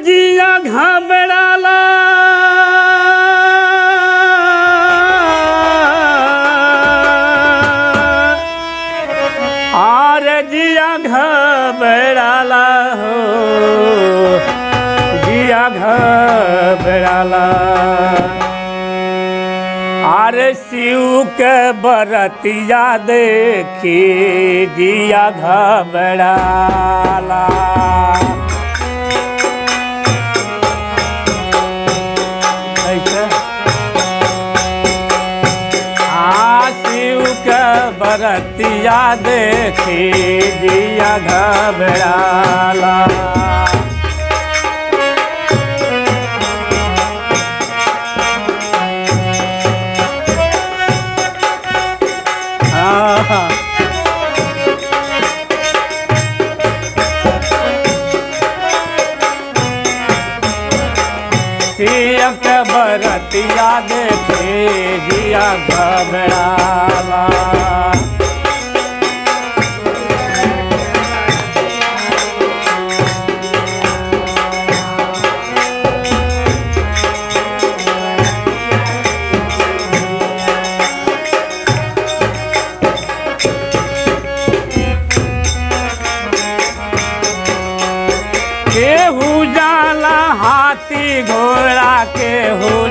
जिया घबराला। आर जिया घबराला हो। जिया घबराला। आर शिव के बरतिया देखी जिया घबराला। बरतिया देखी जिया घबराला। हाँ सिया बरतिया देखे जिया घबराला।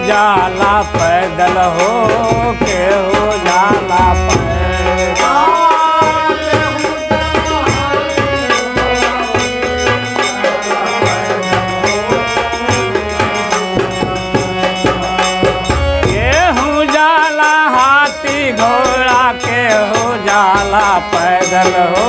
जाला पैदल हो केहू जाला पैदल। केहू जाला हाथी घोड़ा जाला पैदल हो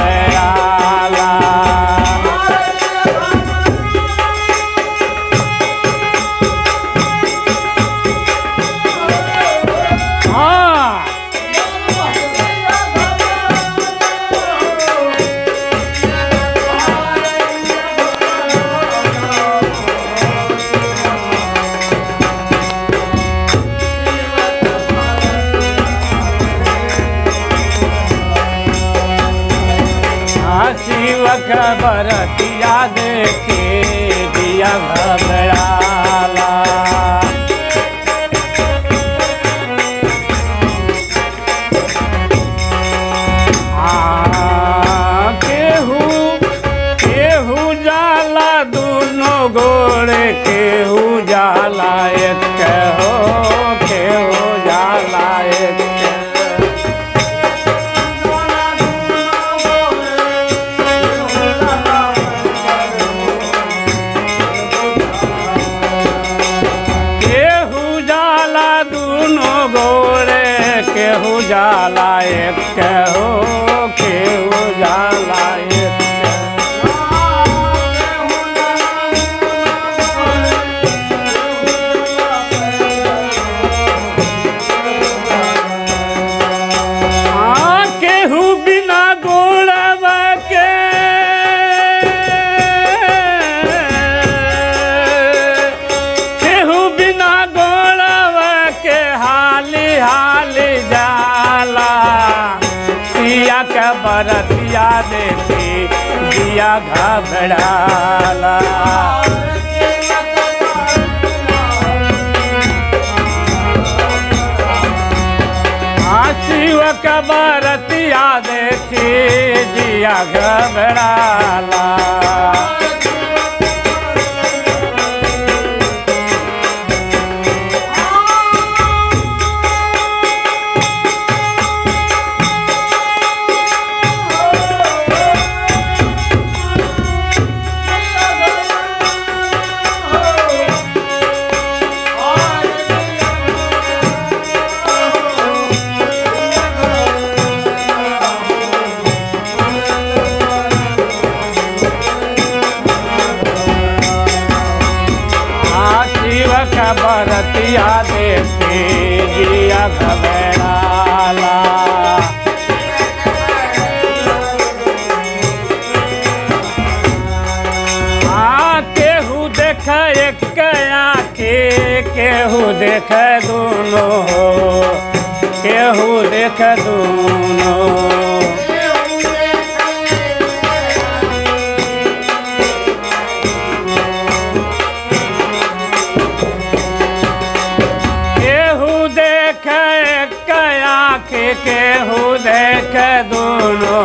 शिव के बरतिया देखे दिया घबराला हाँ, केहू केहू जाला दोनों गोड़े केहू जाला एक केहू जाला एक हो बरतिया देती दिया घबराला शिव बरतिया देती जिया घबराला। बरतिया देखी जिया घबराला केहू देख एक केहू देख दूनो केहू देख दूनो। आँखे हु देख दूनो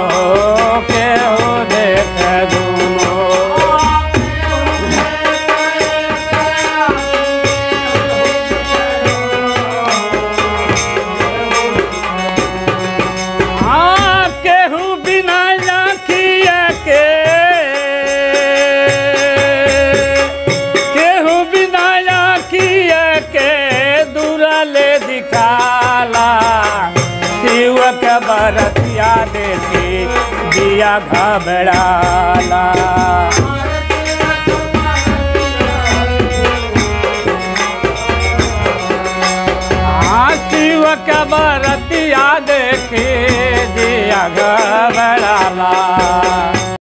के बरतिया देखी दिया घबराला